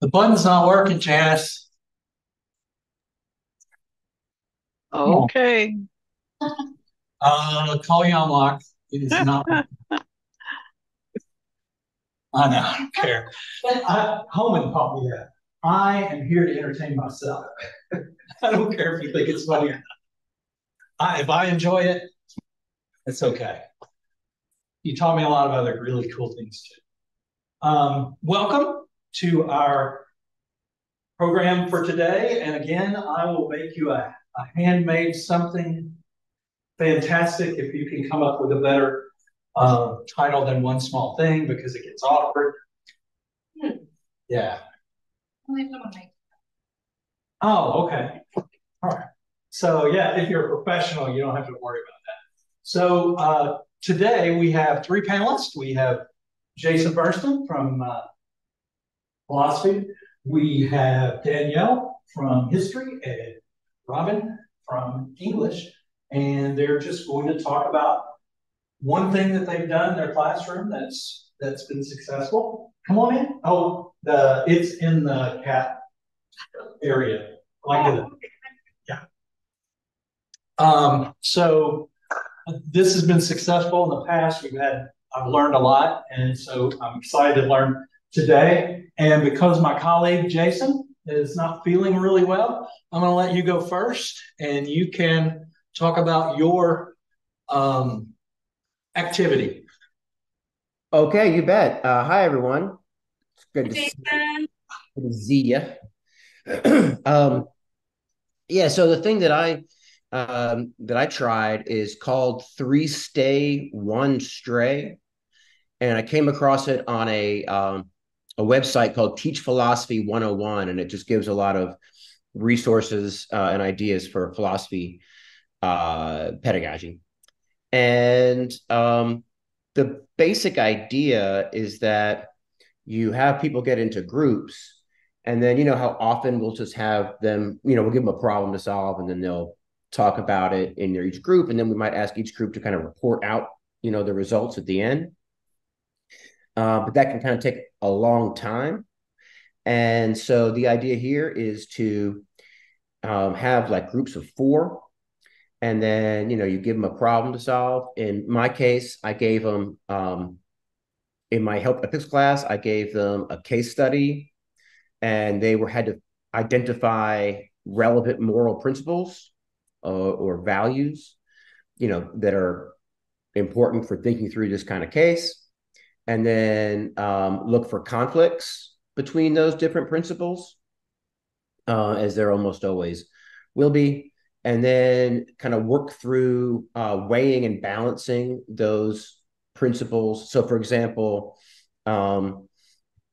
The button's not working, Janice. Okay. Uh, call you on lock. It is not. I know, I don't care. I, Holman taught me that. I am here to entertain myself. I don't care if you think it's funny or not. I, if I enjoy it, it's okay. You taught me a lot of other really cool things too. Um, welcome to our program for today. And again, I will make you a, a handmade something fantastic if you can come up with a better uh, title than one small thing because it gets awkward. Hmm. Yeah. Oh, okay. All right. So yeah, if you're a professional, you don't have to worry about that. So uh, today we have three panelists. We have Jason Berntsen from uh, philosophy. We have Danielle from history and Robin from English. And they're just going to talk about one thing that they've done in their classroom that's that's been successful. Come on in. Oh, the it's in the cat area. Like the, yeah. Um, so this has been successful in the past. We've had I've learned a lot, and so I'm excited to learn today. And because my colleague Jason is not feeling really well, I'm going to let you go first, and you can talk about your um, activity. Okay, you bet. Uh, hi, everyone. It's good to see, good to see you. um, yeah, so the thing that I um, that I tried is called Three Stay, One Stray, and I came across it on a um, a website called Teach Philosophy 101, and it just gives a lot of resources uh, and ideas for philosophy uh, pedagogy. And um, the basic idea is that you have people get into groups, and then you know how often we'll just have them, you know, we'll give them a problem to solve, and then they'll talk about it in their each group, and then we might ask each group to kind of report out, you know, the results at the end. Uh, but that can kind of take a long time. And so the idea here is to um, have like groups of four, and then you know you give them a problem to solve. In my case, I gave them um, in my help ethics class, I gave them a case study, and they were had to identify relevant moral principles uh, or values, you know, that are important for thinking through this kind of case, and then um, look for conflicts between those different principles, uh, as there almost always will be, and then kind of work through uh, weighing and balancing those principles. So, for example, um,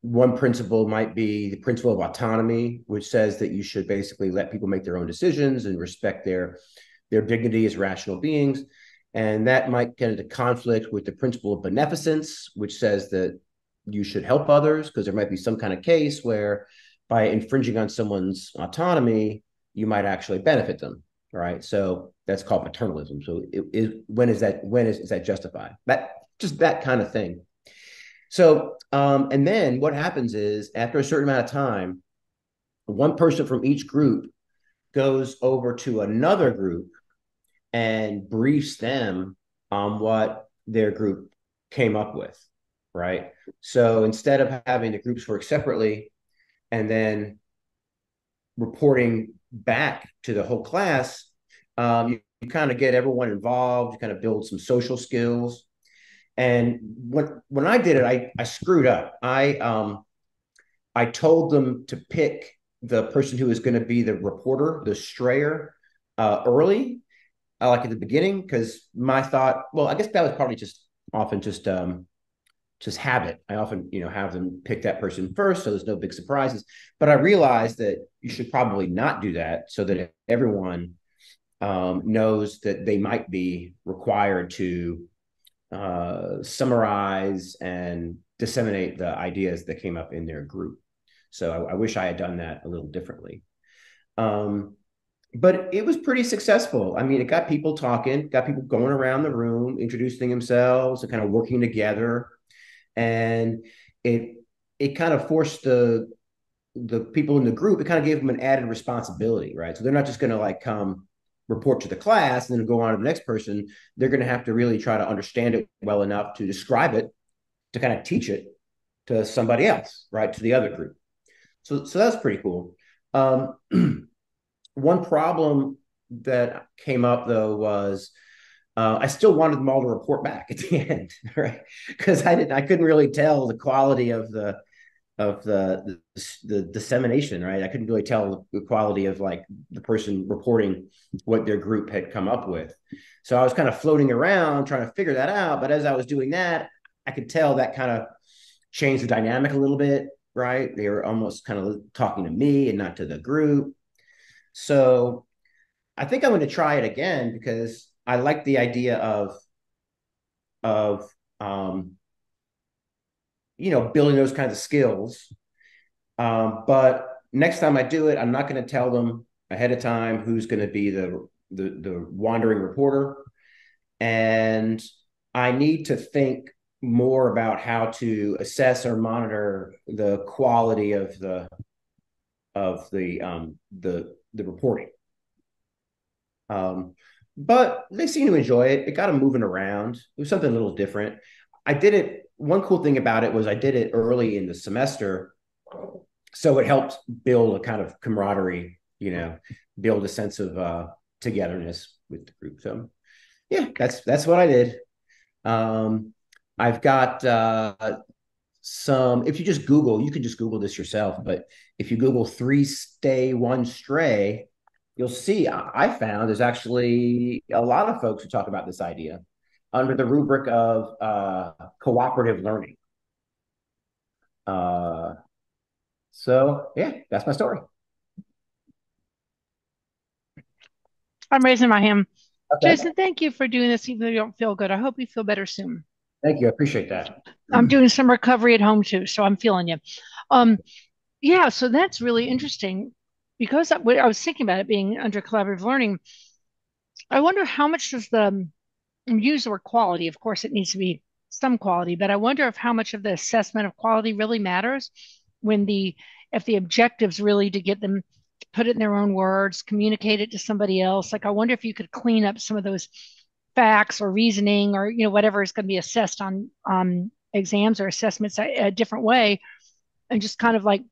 one principle might be the principle of autonomy, which says that you should basically let people make their own decisions and respect their their dignity as rational beings. And that might get into conflict with the principle of beneficence, which says that you should help others because there might be some kind of case where by infringing on someone's autonomy, you might actually benefit them. Right. So that's called paternalism. So it, it, when is that when is, is that justified? That just that kind of thing. So, um, and then what happens is after a certain amount of time, one person from each group goes over to another group and briefs them on what their group came up with, right? So instead of having the groups work separately and then reporting back to the whole class, um, you, you kind of get everyone involved, you kind of build some social skills and when when I did it, I I screwed up. I um I told them to pick the person who was going to be the reporter, the strayer, uh, early, uh, like at the beginning, because my thought. Well, I guess that was probably just often just um just habit. I often you know have them pick that person first, so there's no big surprises. But I realized that you should probably not do that, so that everyone um, knows that they might be required to uh, summarize and disseminate the ideas that came up in their group. So I, I, wish I had done that a little differently. Um, but it was pretty successful. I mean, it got people talking, got people going around the room, introducing themselves, and kind of working together, and it it kind of forced the the people in the group. It kind of gave them an added responsibility, right? So they're not just going to like come report to the class and then go on to the next person. They're going to have to really try to understand it well enough to describe it, to kind of teach it to somebody else, right? To the other group. So so that's pretty cool. Um, one problem that came up though was uh, I still wanted them all to report back at the end, right? Because I didn't, I couldn't really tell the quality of the of the, the, the dissemination, right? I couldn't really tell the quality of like the person reporting what their group had come up with. So I was kind of floating around trying to figure that out. But as I was doing that, I could tell that kind of changed the dynamic a little bit, right? They were almost kind of talking to me and not to the group. So I think I'm going to try it again because I like the idea of of um, you know building those kinds of skills. Um, but next time I do it, I'm not going to tell them ahead of time who's going to be the, the the wandering reporter, and I need to think more about how to assess or monitor the quality of the of the um, the the reporting. Um, but they seem to enjoy it. It got them moving around. It was something a little different. I did it. One cool thing about it was I did it early in the semester, so it helped build a kind of camaraderie. You know, build a sense of uh, togetherness with the group. So, yeah, that's that's what I did. Um, I've got uh, some. If you just Google, you can just Google this yourself. But if you Google three stay one stray, you'll see I found there's actually a lot of folks who talk about this idea under the rubric of uh, cooperative learning. Uh, so yeah, that's my story. I'm raising my hand. Okay. Jason, thank you for doing this, even though you don't feel good. I hope you feel better soon. Thank you. I appreciate that. I'm doing some recovery at home too, so I'm feeling you. Um, yeah, so that's really interesting because I, I was thinking about it being under collaborative learning. I wonder how much does the use the word quality? Of course, it needs to be some quality, but I wonder if how much of the assessment of quality really matters when the if the objectives really to get them to put it in their own words, communicate it to somebody else. Like I wonder if you could clean up some of those facts or reasoning or you know whatever is going to be assessed on um, exams or assessments a, a, different way and just kind of like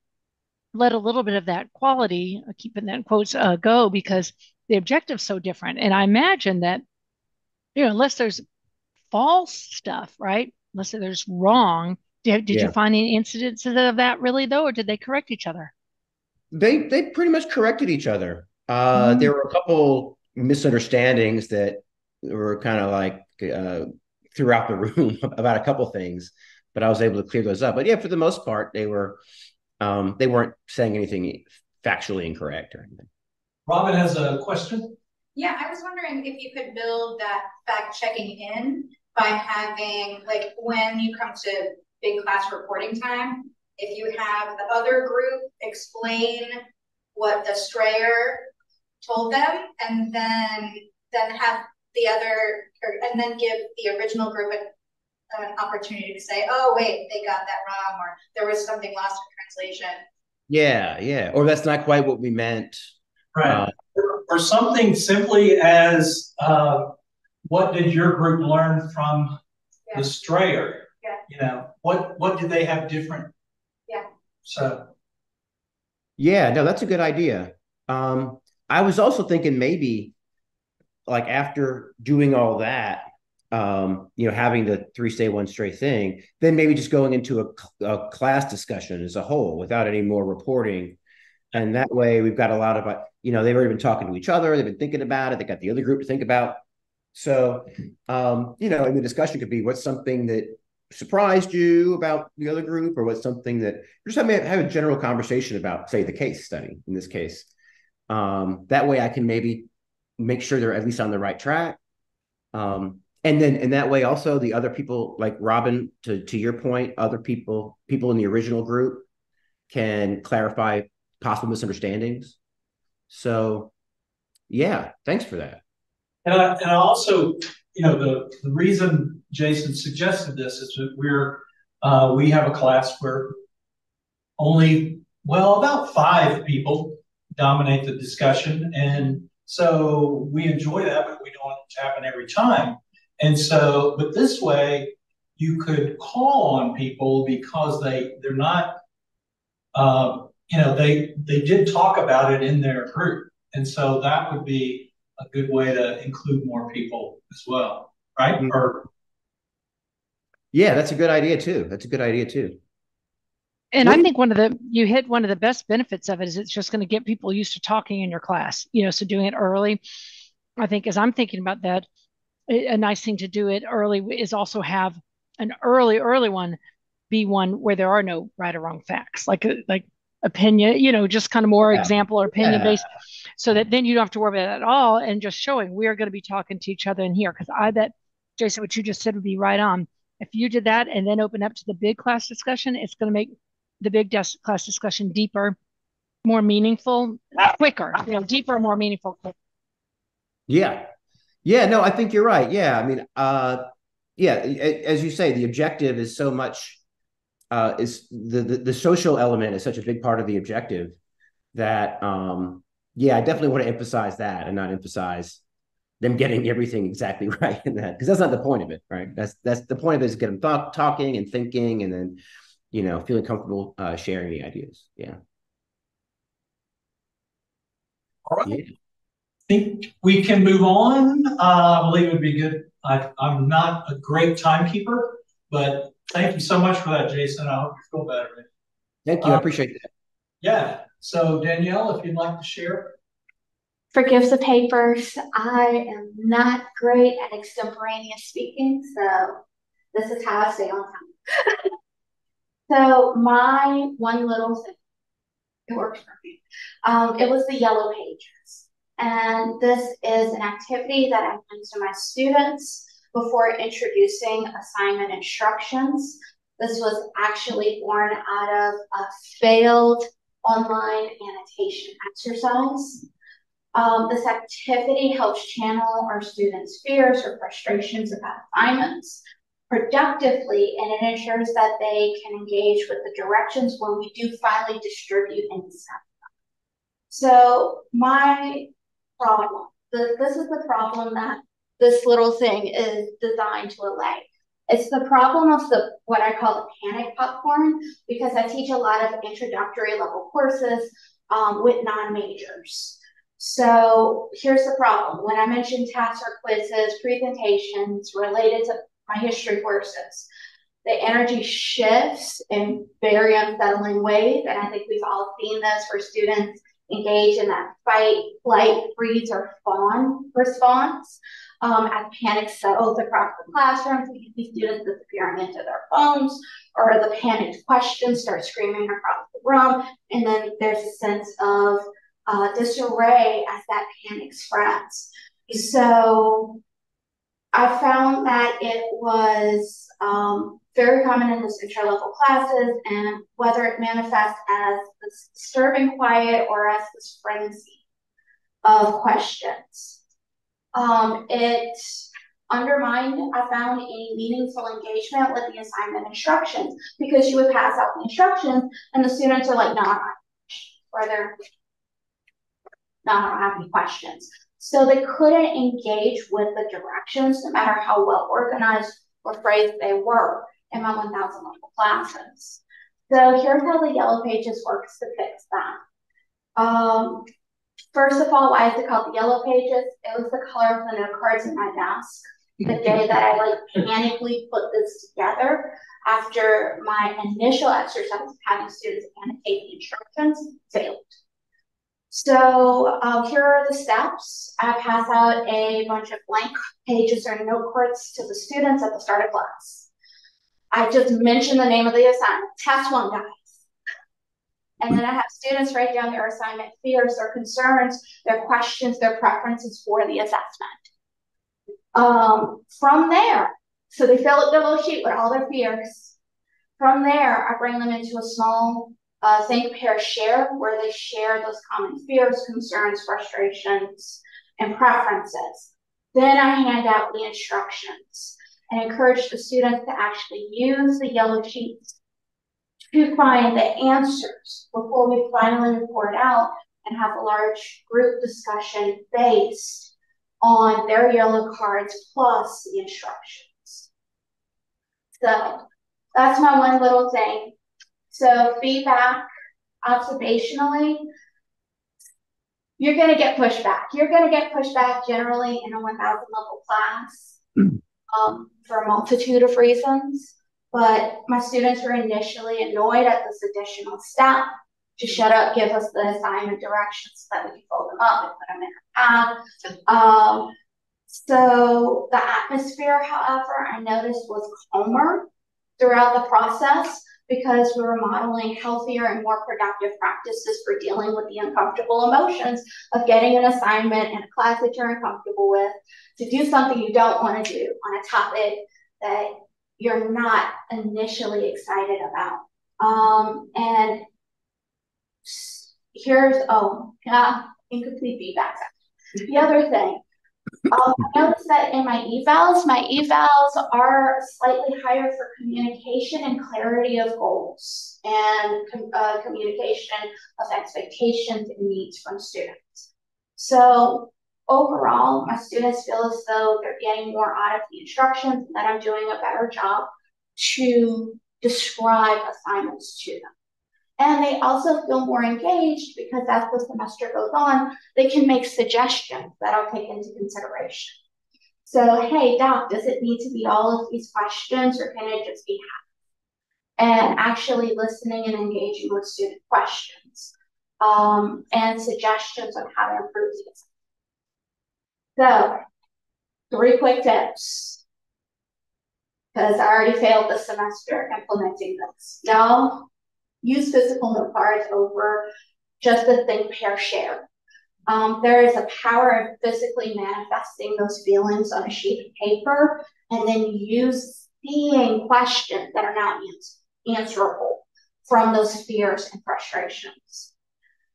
let a little bit of that quality keeping that in quotes uh, go because the objective's so different and i imagine that you know unless there's false stuff right unless there's wrong did, did yeah. you find any incidences of that really though or did they correct each other they they pretty much corrected each other uh, mm-hmm. there were a couple misunderstandings that were kind of like uh, throughout the room about a couple things, but I was able to clear those up. But yeah, for the most part, they were um, they weren't saying anything factually incorrect or anything. Robin has a question. Yeah, I was wondering if you could build that fact checking in by having like when you come to big class reporting time, if you have the other group explain what the strayer told them and then then have the other, or, and then give the original group an, an opportunity to say, oh, wait, they got that wrong, or there was something lost in translation. Yeah, yeah. Or that's not quite what we meant. Right. Uh, or something simply as uh, what did your group learn from yeah. the strayer? Yeah. You know, what what did they have different? Yeah. So yeah, no, that's a good idea. Um, I was also thinking maybe like after doing all that, um, you know, having the three stay one stray thing, then maybe just going into a, a, class discussion as a whole without any more reporting. And that way we've got a lot of, you know, they've already been talking to each other. They've been thinking about it. They got the other group to think about. So, um, you know, and the discussion could be what's something that surprised you about the other group or what's something that just have, have a general conversation about, say, the case study in this case. Um, that way I can maybe make sure they're at least on the right track. Um, and then in that way, also the other people like Robin, to to your point, other people, people in the original group can clarify possible misunderstandings. So yeah, thanks for that. And I, and I also, you know, the, the reason Jason suggested this is that we're, uh, we have a class where only, well, about five people dominate the discussion. And so we enjoy that, but we don't want it to happen every time. And so, but this way, you could call on people because they they're not, uh, you know, they they did talk about it in their group, and so that would be a good way to include more people as well, right? Mm-hmm. Or yeah, that's a good idea too. That's a good idea too. And I think one of the you hit one of the best benefits of it is it's just going to get people used to talking in your class. You know, so doing it early, I think as I'm thinking about that, a nice thing to do it early is also have an early early one be one where there are no right or wrong facts, like like opinion, you know, just kind of more yeah. example or opinion yeah. based, so that then you don't have to worry about it at all, and just showing we are going to be talking to each other in here. Because I bet, Jason, what you just said would be right on. If you did that and then open up to the big class discussion, it's going to make the big des- class discussion deeper, more meaningful, quicker, you know, deeper, more meaningful. Yeah. Yeah, no, I think you're right. Yeah. I mean, uh, yeah, as you say, the objective is so much, uh, is the, the, the social element is such a big part of the objective that, um, yeah, I definitely want to emphasize that and not emphasize them getting everything exactly right in that because that's not the point of it, right? That's that's the point of it is get them th- talking and thinking and then you know, feeling comfortable uh, sharing the ideas. Yeah. All right. Yeah. I think we can move on. Uh, I believe it would be good. I, am not a great timekeeper, but thank you so much for that, Jason. I hope you feel better. Thank you. I uh, appreciate that. Yeah. So, Danielle, if you'd like to share. For Forgive the papers. I am not great at extemporaneous speaking, so this is how I stay on time. So my one little thing, it works for me. Um, it was the yellow pages. And this is an activity that I do to my students before introducing assignment instructions. This was actually born out of a failed online annotation exercise. Um, this activity helps channel our students' fears or frustrations about assignments productively and it ensures that they can engage with the directions when we do finally distribute and discuss So my problem, the, this is the problem that this little thing is designed to allay. It's the problem of the what I call the panic popcorn because I teach a lot of introductory level courses um, with non-majors. So here's the problem. When I mention tasks or quizzes, presentations related to my history courses. The energy shifts in very unsettling ways, and I think we've all seen this for students engaged in that fight, flight, freeze, or fawn response. Um, as panic settles across the classrooms, we can see students disappearing into their phones, or the panicked questions start screaming across the room, and then there's a sense of uh, disarray as that panic spreads. So I found that it was um, very common in those intro level classes, and whether it manifests as this disturbing quiet or as this frenzy of questions. Um, it undermined, I found, any meaningful engagement with the assignment instructions because you would pass out the instructions and the students are like, no, or they're, I don't have any questions. So they couldn't engage with the directions no matter how well organized or phrased they were in my 1000 level classes. So here's how the yellow pages works to fix that. Um, first of all, why is it called the yellow pages? It was the color of the note cards in my desk. The day that I like panically put this together after my initial exercise of having students annotate the instructions failed. So uh, here are the steps. I pass out a bunch of blank pages or note cards to the students at the start of class. I just mention the name of the assignment, test one, guys. And then I have students write down their assignment fears, their concerns, their questions, their preferences for the assessment. Um, from there, so they fill out their little sheet with all their fears. From there, I bring them into a small uh, think, pair, share, where they share those common fears, concerns, frustrations, and preferences. Then I hand out the instructions and encourage the students to actually use the yellow sheets to find the answers before we finally report out and have a large group discussion based on their yellow cards plus the instructions. So that's my one little thing. So feedback observationally, you're going to get pushback. You're going to get pushback generally in a 1,000 level class um, for a multitude of reasons. But my students were initially annoyed at this additional step to shut up, give us the assignment directions so that we can fold them up and put them in pad. Um, so the atmosphere, however, I noticed was calmer throughout the process because we were modeling healthier and more productive practices for dealing with the uncomfortable emotions of getting an assignment in a class that you're uncomfortable with to do something you don't want to do on a topic that you're not initially excited about. Um, and here's, oh, yeah, incomplete feedback. The other thing, um, I noticed that in my evals, my evals are slightly higher for communication and clarity of goals and com uh, communication of expectations and needs from students. So overall, my students feel as though they're getting more out of the instructions and that I'm doing a better job to describe assignments to them. And they also feel more engaged because as the semester goes on, they can make suggestions that I'll take into consideration. So, hey, doc, does it need to be all of these questions or can it just be half? And actually listening and engaging with student questions um, and suggestions on how to improve these. So, three quick tips. Because I already failed the semester implementing this. Now, use physical note cards over just the think, pair, share. Um, there is a power of physically manifesting those feelings on a sheet of paper and then use seeing questions that are now answerable from those fears and frustrations.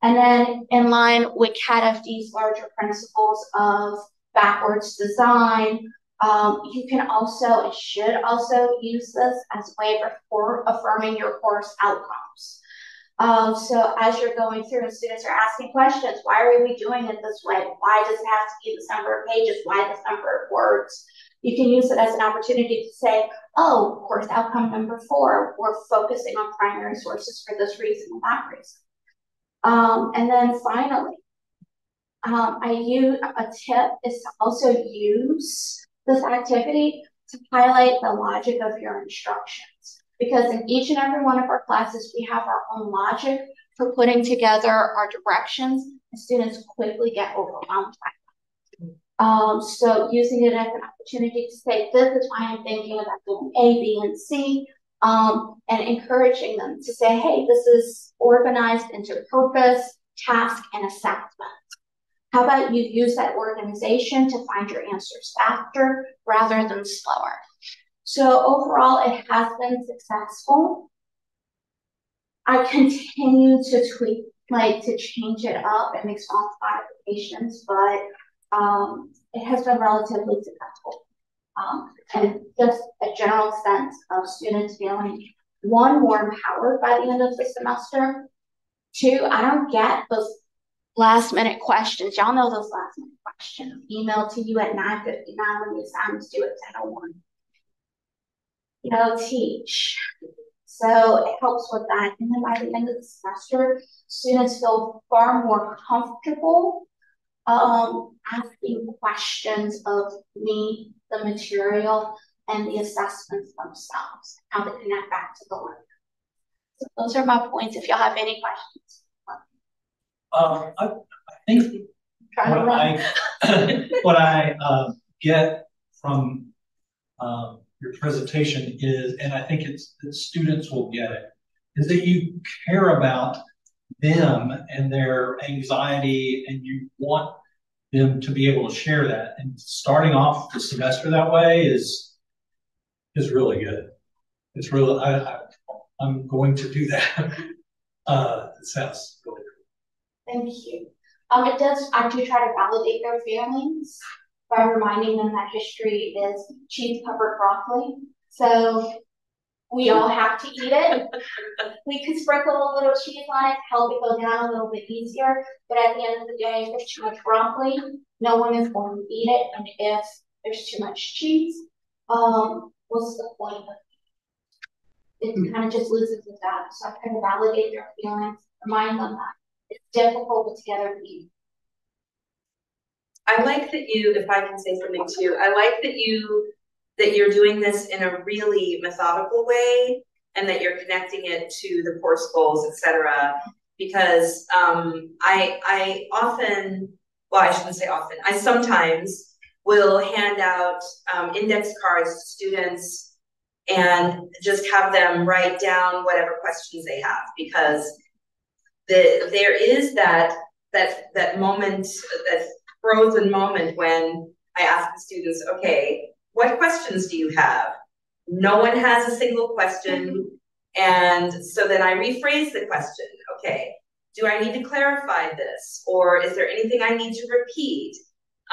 And then in line with CAT-FD's larger principles of backwards design, um, you can also and should also use this as a way of affirming your course outcomes. Um, so as you're going through and students are asking questions, why are we doing it this way? Why does it have to be this number of pages? Why this number of words? You can use it as an opportunity to say, oh, course outcome number four, we're focusing on primary sources for this reason and that reason. Um, and then finally, um, I use a tip is to also use this activity to highlight the logic of your instructions. Because in each and every one of our classes, we have our own logic for putting together our directions, and students quickly get overwhelmed by that. Um, so using it as an opportunity to say, this is why I'm thinking about doing A, B, and C, um, and encouraging them to say, hey, this is organized into purpose, task, and assessment. How about you use that organization to find your answers faster rather than slower? So overall, it has been successful. I continue to tweak, like to change it up and make small modifications, but um, it has been relatively successful. Um, and just a general sense of students feeling one, more empowered by the end of the semester. Two, I don't get those last minute questions. Y'all know those last minute questions. Email to you at 9.59 when the assignment's due at 10.01. You know, teach. So it helps with that. And then by the end of the semester, students feel far more comfortable um, asking questions of me, the material, and the assessments themselves, how they connect back to the learner. So those are my points. If y'all have any questions. Um, I, I think what I, what I uh, get from um, your presentation is, and I think it's that students will get it, is that you care about them and their anxiety, and you want them to be able to share that. And starting off the semester that way is is really good. It's really I, I I'm going to do that. Uh, it sounds really Thank you. Um, it does, I do try to validate their feelings by reminding them that history is cheese covered broccoli. So we all have to eat it. we could sprinkle a little cheese on it, help it go down a little bit easier. But at the end of the day, if there's too much broccoli, no one is going to eat it. And if there's too much cheese, um, what's the point of it? It mm. kind of just loses its value. So I try to validate their feelings, remind them that it's difficult to together to eat. I like that you, if I can say something too, I like that you that you're doing this in a really methodical way and that you're connecting it to the course goals, etc. Because um, I I often, well, I shouldn't say often, I sometimes will hand out um, index cards to students and just have them write down whatever questions they have because the there is that that that moment that frozen moment when I ask the students, okay, what questions do you have? No one has a single question. And so then I rephrase the question. Okay, do I need to clarify this? Or is there anything I need to repeat?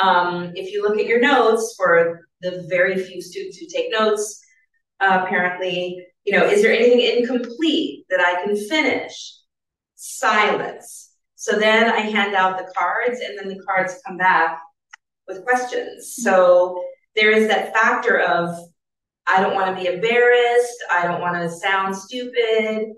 Um, if you look at your notes for the very few students who take notes, uh, apparently, you know, is there anything incomplete that I can finish? Silence. So then I hand out the cards and then the cards come back with questions. So there is that factor of I don't want to be embarrassed. I don't want to sound stupid.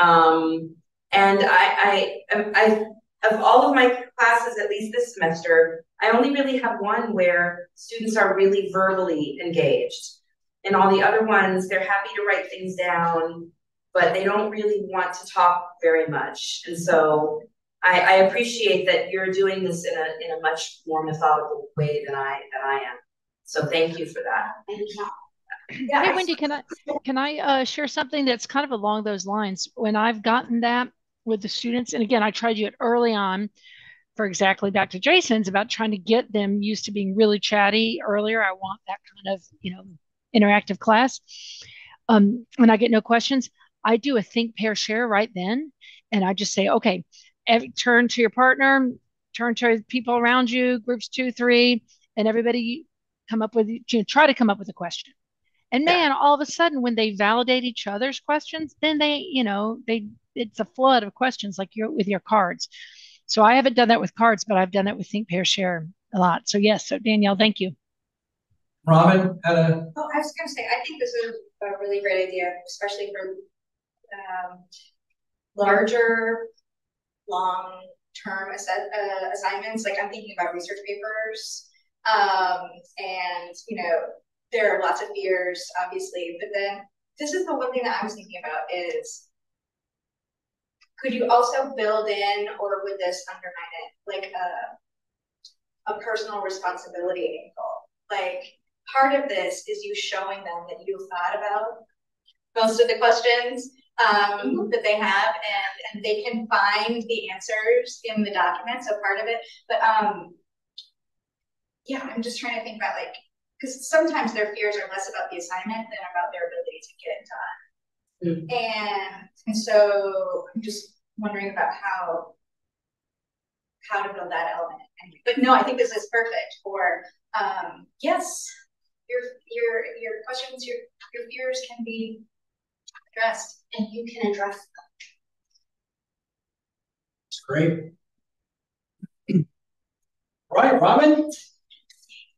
Um, and I, I, I, of all of my classes, at least this semester, I only really have one where students are really verbally engaged. And all the other ones, they're happy to write things down, but they don't really want to talk very much. And so I, I appreciate that you're doing this in a in a much more methodical way than I than I am. So thank you for that. Yeah, hey Wendy, can I can I uh, share something that's kind of along those lines? When I've gotten that with the students, and again, I tried you it early on for exactly back to Jason's about trying to get them used to being really chatty earlier. I want that kind of you know interactive class. Um, when I get no questions, I do a think pair share right then, and I just say, okay, every, turn to your partner, turn to people around you, groups two, three, and everybody come up with, you know, try to come up with a question. And man, yeah. all of a sudden, when they validate each other's questions, then they, you know, they, it's a flood of questions like you're with your cards. So I haven't done that with cards, but I've done that with Think, Pair, Share a lot. So yes, so Danielle, thank you. Robin had. Oh, I was going to say, I think this is a really great idea, especially for um, larger long term assi uh, assignments. Like I'm thinking about research papers. Um, and, you know, there are lots of fears, obviously, but then this is the one thing that I was thinking about is could you also build in or would this undermine it like a, a personal responsibility angle? Like part of this is you showing them that you've thought about most of the questions um, that they have and, and they can find the answers in the document. So part of it, but um, yeah, I'm just trying to think about like, because sometimes their fears are less about the assignment than about their ability to get it done. Mm. And, and so I'm just wondering about how how to build that element. But no, I think this is perfect for um, yes, your your your questions, your your fears can be addressed and you can address them. It's great. right, Robin.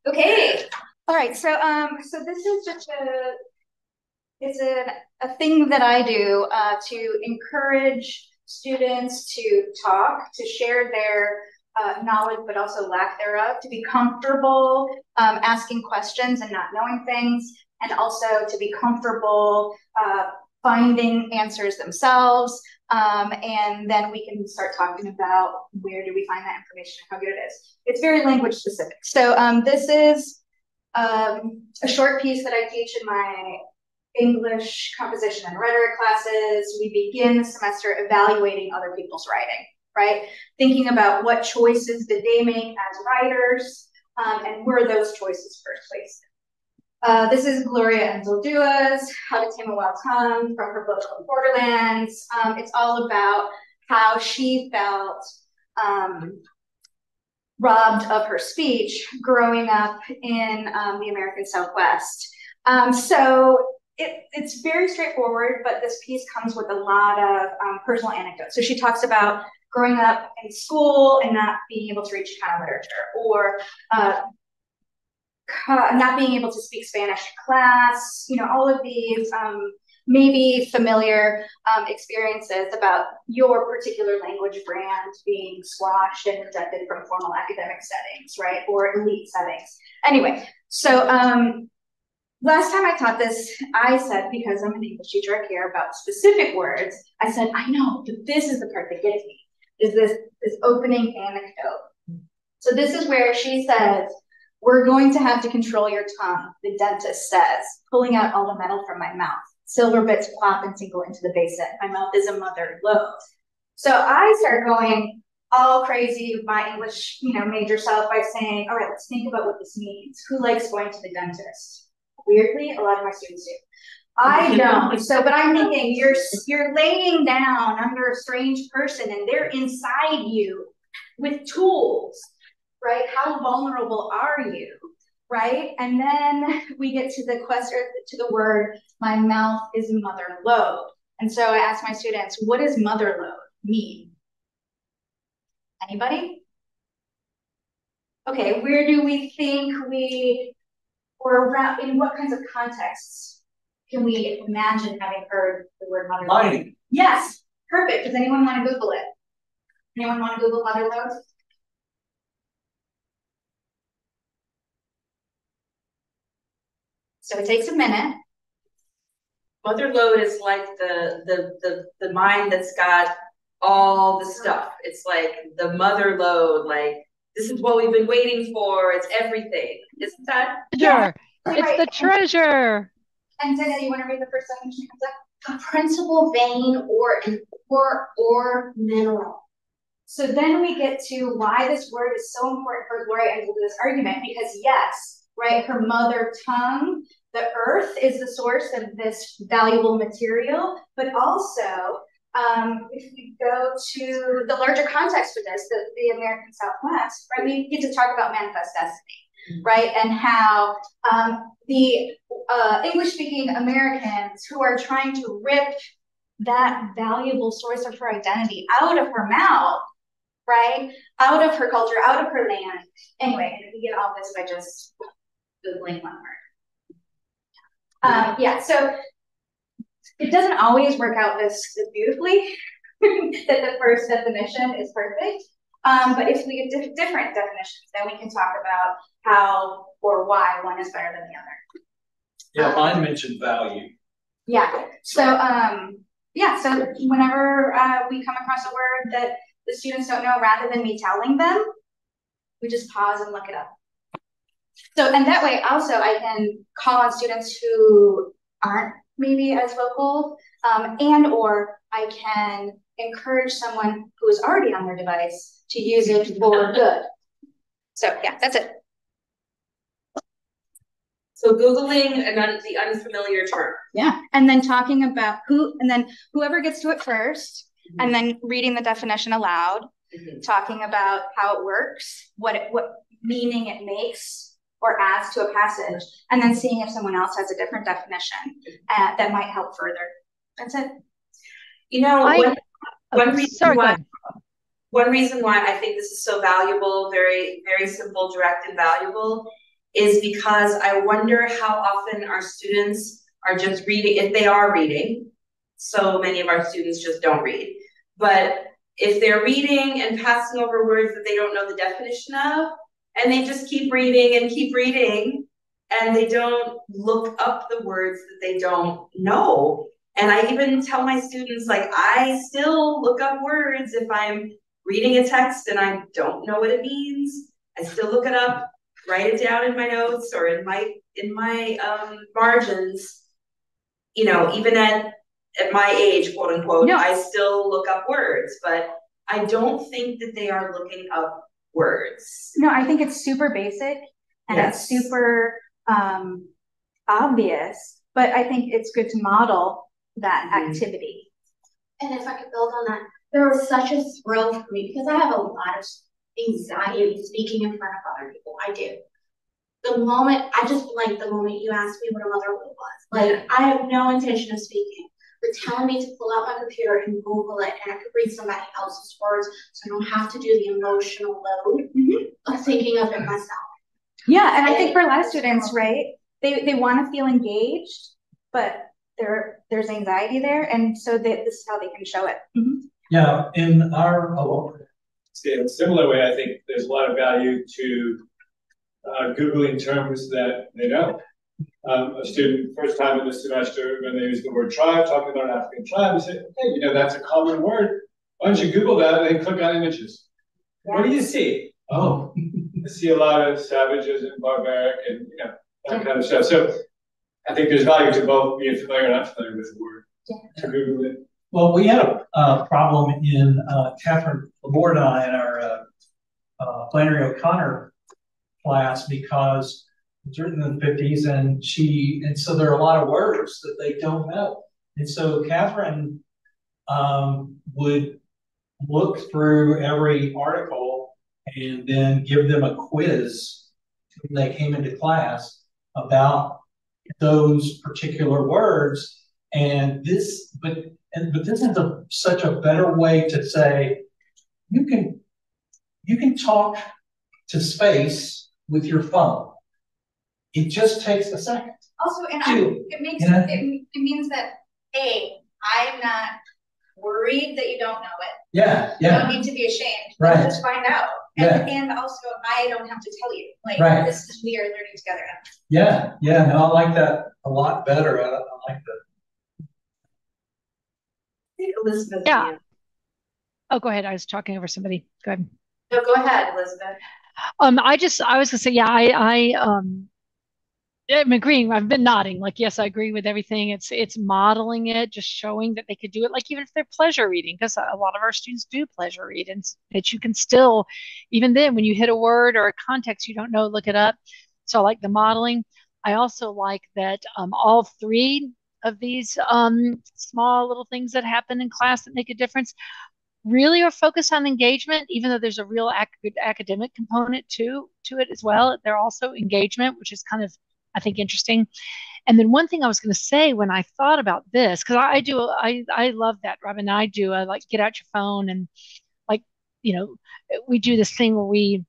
Okay. All right. So um, so this is just a it's a, a thing that I do uh, to encourage students to talk, to share their uh, knowledge, but also lack thereof, to be comfortable um, asking questions and not knowing things, and also to be comfortable uh, finding answers themselves. Um, and then we can start talking about where do we find that information and how good it is. It's very language specific. So um, this is um, a short piece that I teach in my English composition and rhetoric classes. We begin the semester evaluating other people's writing, right? Thinking about what choices did they make as writers, um, and were those choices first placed uh, this is Gloria Anzaldua's How to Tame a Wild Tongue from her book Borderlands. Um, it's all about how she felt um, robbed of her speech growing up in um, the American Southwest. Um, so it, it's very straightforward, but this piece comes with a lot of um, personal anecdotes. So she talks about growing up in school and not being able to read Chicano literature, or uh, not being able to speak Spanish class, you know, all of these um, maybe familiar um, experiences about your particular language brand being squashed and rejected from formal academic settings, right, or elite settings. Anyway, so um, last time I taught this, I said, because I'm an English teacher, I care about specific words. I said, I know, but this is the part that gets me, is this, this opening anecdote. So this is where she says, we're going to have to control your tongue, the dentist says, pulling out all the metal from my mouth. Silver bits plop and tinkle into the basin. My mouth is a mother lode. So I start going all crazy with my English, you know, major self by saying, all right, let's think about what this means. Who likes going to the dentist? Weirdly, a lot of my students do. I don't. So, but I'm thinking you're you're laying down under a strange person and they're inside you with tools, right? How vulnerable are you? Right? And then we get to the question to the word, my mouth is mother lode. And so I ask my students, what does mother lode mean? Anybody? Okay, where do we think we or around in what kinds of contexts can we imagine having heard the word mother Mining. Yes, perfect. Does anyone want to Google it? Anyone want to Google mother lode? So it takes a minute. Mother lode is like the the the the mind that's got all the stuff. It's like the mother lode, like this is what we've been waiting for. It's everything. Isn't that? Sure. It's right. the treasure. And Dana, you want to read the first sentence comes up? A principal vein or an or or mineral. So then we get to why this word is so important for Gloria and this argument, because yes, right, her mother tongue, the earth is the source of this valuable material, but also um, if we go to the larger context for this, the, the American Southwest, right, we get to talk about manifest destiny, right, and how um, the uh, English-speaking Americans who are trying to rip that valuable source of her identity out of her mouth, right, out of her culture, out of her land. Anyway, we get all this by just googling one word. Um, yeah, so it doesn't always work out this, this beautifully, that the first definition is perfect. Um, but if we get different definitions, then we can talk about how or why one is better than the other. Yeah, um, mine mentioned value. Yeah. So um, yeah. So whenever uh, we come across a word that the students don't know, rather than me telling them, we just pause and look it up. So and that way also I can call on students who aren't maybe as vocal, um, and or I can encourage someone who is already on their device to use it for good. So yeah, that's it. So Googling an un the unfamiliar term. Yeah, and then talking about who, and then whoever gets to it 1st mm -hmm. and then reading the definition aloud, mm -hmm. talking about how it works, what it, what meaning it makes, or adds to a passage, and then seeing if someone else has a different definition uh, that might help further. That's it. You know, I, one, one reason sorry, why one reason why I think this is so valuable, very very simple, direct, and valuable, is because I wonder how often our students are just reading. If they are reading, so many of our students just don't read, but if they're reading and passing over words that they don't know the definition of, and they just keep reading and keep reading and they don't look up the words that they don't know. And i even tell my students like i still look up words if i'm reading a text and i don't know what it means. I still look it up write it down in my notes or in my in my um, margins. You know even at at my age quote unquote no. i still look up words but i don't think that they are looking up words. No, I think it's super basic and yes. it's super um, obvious, but I think it's good to model that mm-hmm. activity. And if I could build on that, there was such a thrill for me because I have a lot of anxiety speaking in front of other people. I do. The moment I just like the moment you asked me what a motherlode was. Like I have no intention of speaking. They're telling me to pull out my computer and Google it, and I could read somebody else's words, so I don't have to do the emotional load mm-hmm. of thinking of it myself. Yeah, and I think for a lot of students, right, they they want to feel engaged, but there there's anxiety there, and so they, this is how they can show it. Mm-hmm. Yeah, in our oh, in a similar way, I think there's a lot of value to uh, googling terms that they know. Um, a student first time in the semester when they use the word tribe, talking about an African tribe, they say, "Hey, you know that's a common word. Why don't you Google that and then click on images? What do you see? Oh, I see a lot of savages and barbaric and you know that kind of stuff. So I think there's value to both being familiar and unfamiliar with the word yeah. to Google it. Well, we had a uh, problem in uh, Catherine Laborde and I in our uh, uh, Flannery O'Connor class because in the 50s and she, and so there are a lot of words that they don't know. And so Catherine um, would look through every article and then give them a quiz when they came into class about those particular words. And this, but and but this is a, such a better way to say you can you can talk to space with your phone. It just takes a second. Also, and I, it makes you know? it, it means that a I'm not worried that you don't know it. Yeah, yeah. You don't need to be ashamed. Right. Just find out. And, yeah. and also, I don't have to tell you. Like, right. this is we are learning together. Yeah, yeah. No, I like that a lot better. I, I like that. Elizabeth. Yeah. Oh, go ahead. I was talking over somebody. Go ahead. No, go ahead, Elizabeth. Um, I just I was gonna say, yeah, I I um I'm agreeing. I've been nodding. Like, yes, I agree with everything. It's it's modeling it, just showing that they could do it. Like, even if they're pleasure reading, because a lot of our students do pleasure read, and that you can still, even then, when you hit a word or a context you don't know, look it up. So, I like the modeling. I also like that um, all three of these um, small little things that happen in class that make a difference really are focused on engagement, even though there's a real ac- academic component to to it as well. They're also engagement, which is kind of I think interesting. And then one thing I was going to say when I thought about this, because I, I, do, I I love that, Robin. I do. I like get out your phone and like you know, we do this thing where we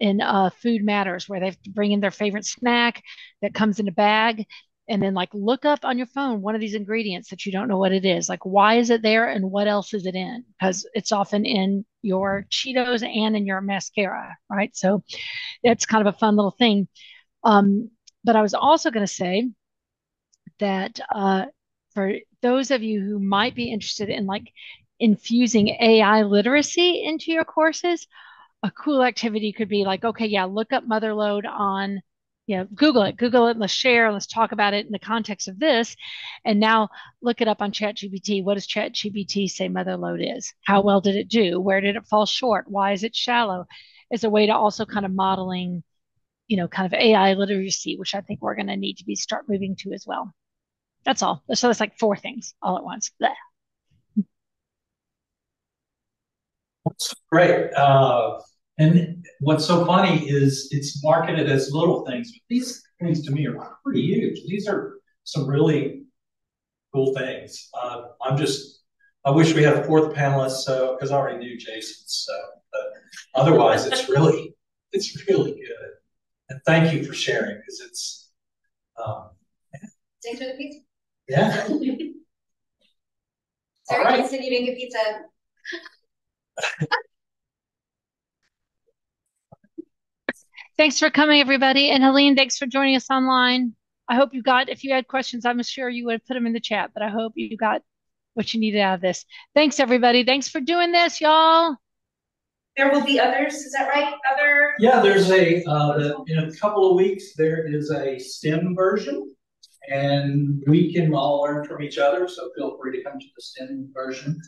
in uh, Food Matters where they bring in their favorite snack that comes in a bag, and then like look up on your phone one of these ingredients that you don't know what it is. Like why is it there and what else is it in? Because it's often in your Cheetos and in your mascara, right? So that's kind of a fun little thing. Um, but I was also going to say that uh, for those of you who might be interested in like infusing AI literacy into your courses, a cool activity could be like, okay, yeah, look up Motherlode on, you know, Google it, Google it, let's share, let's talk about it in the context of this. And now look it up on ChatGPT. What does ChatGPT say Motherlode is? How well did it do? Where did it fall short? Why is it shallow? Is a way to also kind of modeling you know, kind of AI literacy, which I think we're going to need to be start moving to as well. That's all. So that's like four things all at once. Blech. That's great. Uh, and what's so funny is it's marketed as little things, but these things to me are pretty huge. These are some really cool things. Uh, I'm just, I wish we had a fourth panelist, so because I already knew Jason. So, but otherwise, it's really, it's really good. And thank you for sharing because it's. Um, Thanks for the pizza. Yeah. Sorry, right. Jason, you didn't get pizza. thanks for coming, everybody. And Helene, thanks for joining us online. I hope you got, if you had questions, I'm sure you would have put them in the chat, but I hope you got what you needed out of this. Thanks, everybody. Thanks for doing this, y'all. There will be others, is that right? Other? Yeah, there's a, uh, in a couple of weeks, there is a STEM version and we can all learn from each other. So feel free to come to the STEM version.